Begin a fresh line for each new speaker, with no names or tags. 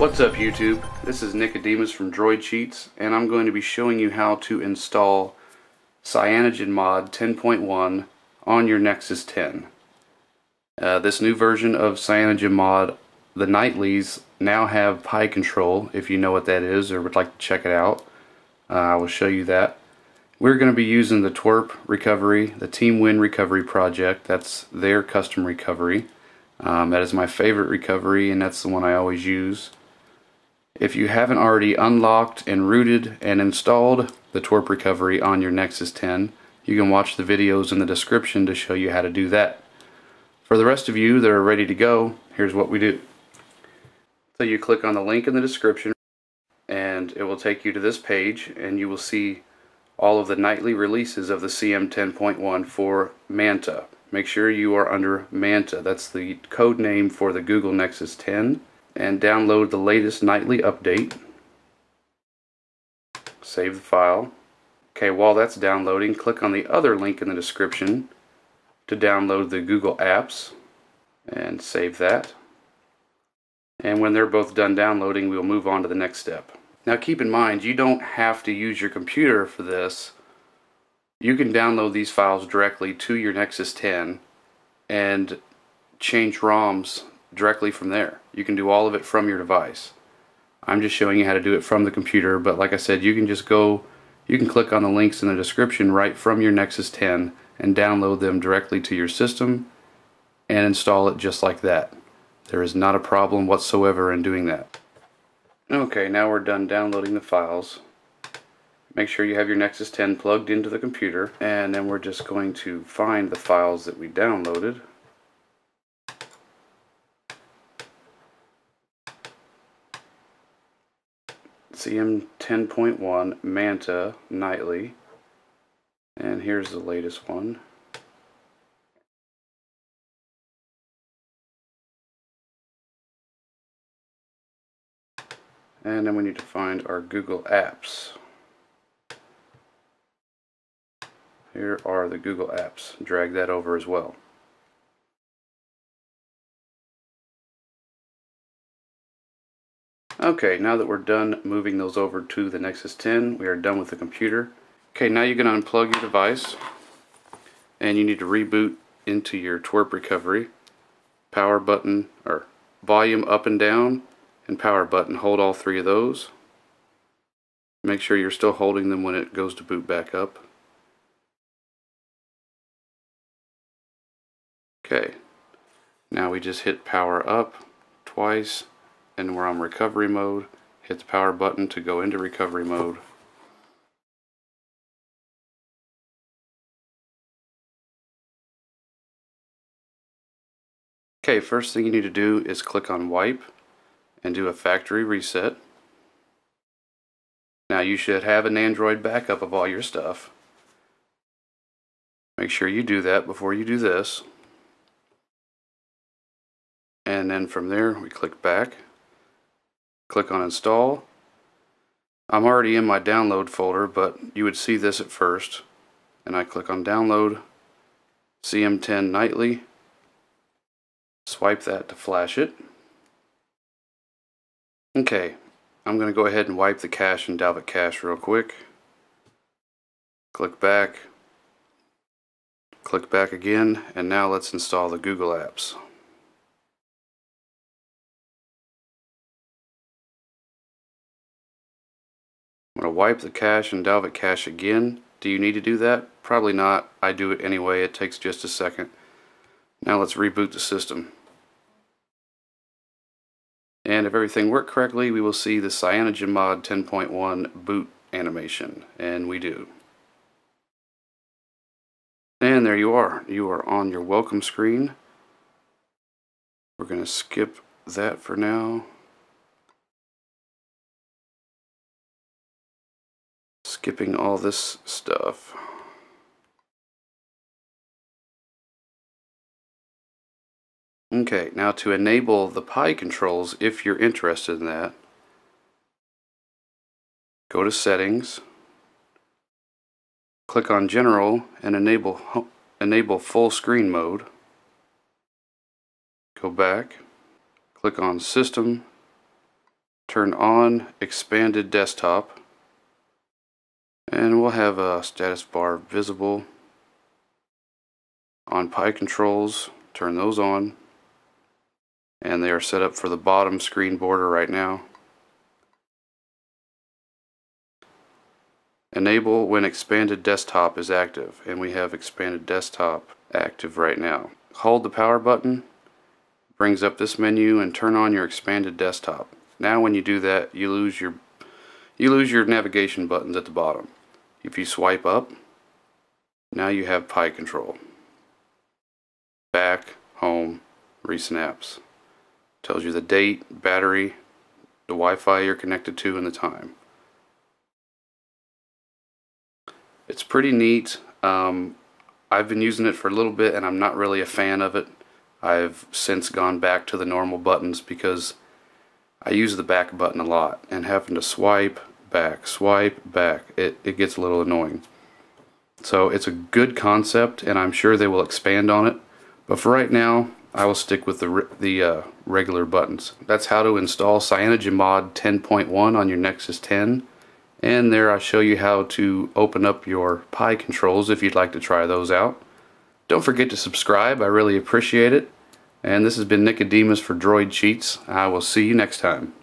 What's up YouTube? This is Nicodemus from Droid Cheats and I'm going to be showing you how to install CyanogenMod 10.1 on your Nexus 10. Uh, this new version of CyanogenMod, the Nightlies now have Pie control if you know what that is or would like to check it out. Uh, I will show you that. We're going to be using the TWRP recovery, the Team Win recovery project. That's their custom recovery. Um, that is my favorite recovery and that's the one I always use. If you haven't already unlocked and rooted and installed the TWRP recovery on your Nexus 10, you can watch the videos in the description to show you how to do that. For the rest of you that are ready to go, here's what we do. So you click on the link in the description and it will take you to this page and you will see all of the nightly releases of the CM 10.1 for Manta. Make sure you are under Manta. That's the code name for the Google Nexus 10 and download the latest nightly update. Save the file. Okay, while that's downloading, click on the other link in the description to download the Google Apps and save that. And when they're both done downloading, we'll move on to the next step. Now keep in mind, you don't have to use your computer for this. You can download these files directly to your Nexus 10 and change ROMs directly from there. You can do all of it from your device. I'm just showing you how to do it from the computer, but like I said, you can just go, you can click on the links in the description right from your Nexus 10 and download them directly to your system and install it just like that. There is not a problem whatsoever in doing that. Okay, now we're done downloading the files. Make sure you have your Nexus 10 plugged into the computer, and then we're just going to find the files that we downloaded. CM 10.1 Manta Nightly. And here's the latest one. And then we need to find our Google Apps. Here are the Google Apps. Drag that over as well. Okay, now that we're done moving those over to the Nexus 10, we are done with the computer. Okay, now you're going to unplug your device and you need to reboot into your TWRP recovery. Power button or volume up and down and power button. Hold all three of those. Make sure you're still holding them when it goes to boot back up. Okay, now we just hit power up twice and we're on recovery mode. Hit the power button to go into recovery mode. Okay, first thing you need to do is click on wipe and do a factory reset. Now you should have an Nandroid backup of all your stuff. Make sure you do that before you do this. And then from there we click back click on install. I'm already in my download folder, but you would see this at first. And I click on download, CM10 Nightly, swipe that to flash it. Okay, I'm going to go ahead and wipe the cache and Dalvik Cache real quick. Click back, click back again, and now let's install the Google Apps. I'm going to wipe the cache and Dalvik cache again. Do you need to do that? Probably not. I do it anyway. It takes just a second. Now let's reboot the system. And if everything worked correctly, we will see the CyanogenMod 10.1 boot animation. And we do. And there you are. You are on your welcome screen. We're going to skip that for now. Skipping all this stuff. Okay, now to enable the Pie controls, if you're interested in that, go to Settings, click on General, and enable, enable full screen mode. Go back, click on System, turn on expanded desktop and we'll have a status bar visible on Pie controls. Turn those on. And they are set up for the bottom screen border right now. Enable when expanded desktop is active. And we have expanded desktop active right now. Hold the power button. Brings up this menu and turn on your expanded desktop. Now when you do that, you lose your you lose your navigation buttons at the bottom. If you swipe up, now you have Pie control. Back, home, recent apps. Tells you the date, battery, the Wi-Fi you're connected to, and the time. It's pretty neat. Um, I've been using it for a little bit and I'm not really a fan of it. I've since gone back to the normal buttons because I use the back button a lot and having to swipe back, swipe back, it, it gets a little annoying. So it's a good concept and I'm sure they will expand on it. But for right now, I will stick with the, the uh, regular buttons. That's how to install CyanogenMod 10.1 on your Nexus 10. And there I show you how to open up your Pie controls if you'd like to try those out. Don't forget to subscribe, I really appreciate it. And this has been Nicodemus for Droid Cheats. I will see you next time.